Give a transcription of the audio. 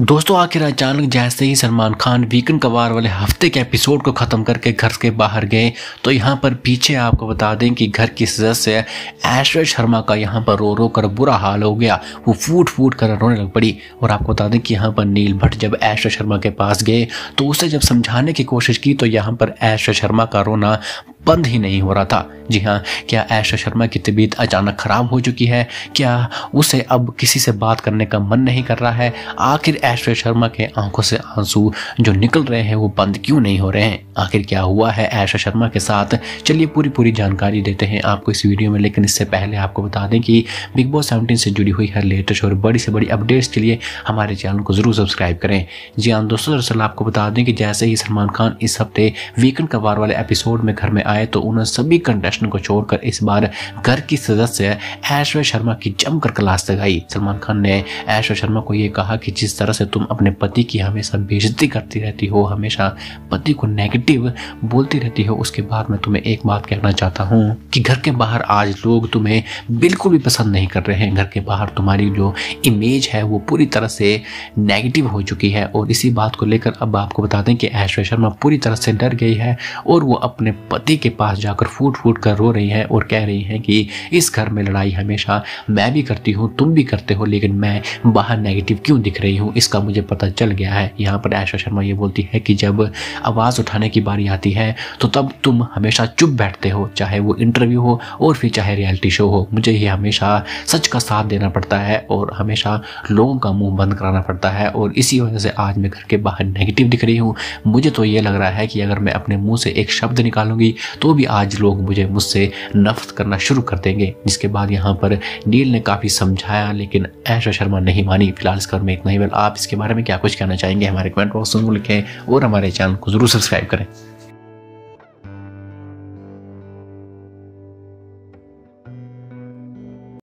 दोस्तों, आखिर अचानक जैसे ही सलमान खान वीकेंड कवार वाले हफ़्ते के एपिसोड को ख़त्म करके घर के बाहर गए तो यहाँ पर पीछे आपको बता दें कि घर की सदस्य ऐश्वर्य शर्मा का यहाँ पर रो रो कर बुरा हाल हो गया। वो फूट फूट कर रोने लग पड़ी और आपको बता दें कि यहाँ पर नील भट्ट जब ऐश्वर्य शर्मा के पास गए तो उसे जब समझाने की कोशिश की तो यहाँ पर ऐश्वर्य शर्मा का रोना बंद ही नहीं हो रहा था। जी हाँ क्या ऐशा शर्मा की तबीयत अचानक खराब हो चुकी है? क्या उसे अब किसी से बात करने का मन नहीं कर रहा है? आखिर ऐश्वर्य शर्मा के आँखों से आँसू जो निकल रहे हैं, वो बंद क्यों नहीं हो रहे हैं? आखिर क्या हुआ है ऐशा शर्मा के साथ? चलिए पूरी पूरी जानकारी देते हैं आपको इस वीडियो में, लेकिन इससे पहले आपको बता दें कि बिग बॉस सेवनटीन से जुड़ी हुई हर लेटेस्ट और बड़ी से बड़ी अपडेट्स के लिए हमारे चैनल को ज़रूर सब्सक्राइब करें। जी हाँ दोस्तों, दरअसल आपको बता दें कि जैसे ही सलमान खान इस हफ़्ते वीकेंड कवार वाले एपिसोड में घर में आए तो उन्होंने सभी कंटेस्टेंट को छोड़कर इस बार घर की सदस्य ऐश्वर्य शर्मा की जमकर क्लास लगाई सलमान खान ने ऐश्वर्य शर्मा को यह कहा कि जिस तरह से तुम अपने पति की हमेशा बेइज्जती करती रहती हो, हमेशा पति को नेगेटिव बोलती रहती हो, उसके बाद मैं तुम्हें एक बात कहना चाहता हूँ कि घर के बाहर आज लोग तुम्हें बिल्कुल भी पसंद नहीं कर रहे हैं। घर के बाहर तुम्हारी जो इमेज है, वो पूरी तरह से नेगेटिव हो चुकी है। और इसी बात को लेकर अब आपको बता दें कि ऐश्वर्य शर्मा पूरी तरह से डर गई है और वो अपने पति के पास जाकर फूट फूट कर रो रही है और कह रही है कि इस घर में लड़ाई हमेशा मैं भी करती हूँ, तुम भी करते हो, लेकिन मैं बाहर नेगेटिव क्यों दिख रही हूँ? इसका मुझे पता चल गया है। यहाँ पर ऐशा शर्मा ये बोलती है कि जब आवाज़ उठाने की बारी आती है तो तब तुम हमेशा चुप बैठते हो, चाहे वो इंटरव्यू हो और फिर चाहे रियलिटी शो हो। मुझे ये हमेशा सच का साथ देना पड़ता है और हमेशा लोगों का मुँह बंद कराना पड़ता है और इसी वजह से आज मैं घर के बाहर नेगेटिव दिख रही हूँ। मुझे तो ये लग रहा है कि अगर मैं अपने मुँह से एक शब्द निकालूँगी तो भी आज लोग मुझे मुझसे नफरत करना शुरू कर देंगे। जिसके बाद यहाँ पर नील ने काफ़ी समझाया, लेकिन ऐशा शर्मा नहीं मानी। फ़िलहाल इस में इतना ही। बल आप इसके बारे में क्या कुछ कहना चाहेंगे? हमारे कमेंट बॉक्स में लिखें और हमारे चैनल को ज़रूर सब्सक्राइब करें।